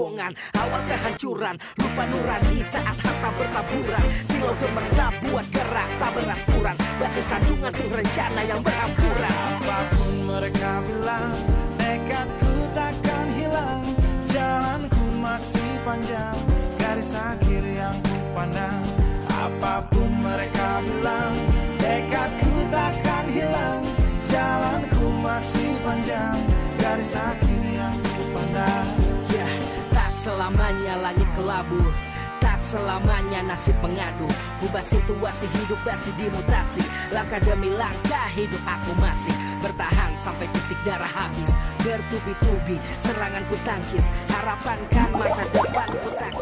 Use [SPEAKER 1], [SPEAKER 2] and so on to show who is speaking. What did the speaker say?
[SPEAKER 1] Kesombongan Awal kehancuran Lupa nurani saat harta bertaburan. Silau gemerlap buat gerak tak beraturan. Batu sandungan tuh rencana yang berampuran
[SPEAKER 2] Apa pun mereka bilang Tekadku takkan hilang. Jalanku masih panjang Garis akhir yang ku pandang. Apa pun mereka bilang Tekadku takkan hilang. Jalanku masih panjang Garis akhir yang ku pandang
[SPEAKER 1] selamanya langit kelabu. Tak selamanya nasib pengadu. Ubah situasi hidup masih dimutasi. Langkah demi langkah hidup aku masih. Bertahan sampai titik darah habis. Bertubi-tubi serangan ku tangkis. Harapan kan masa depan ku taktis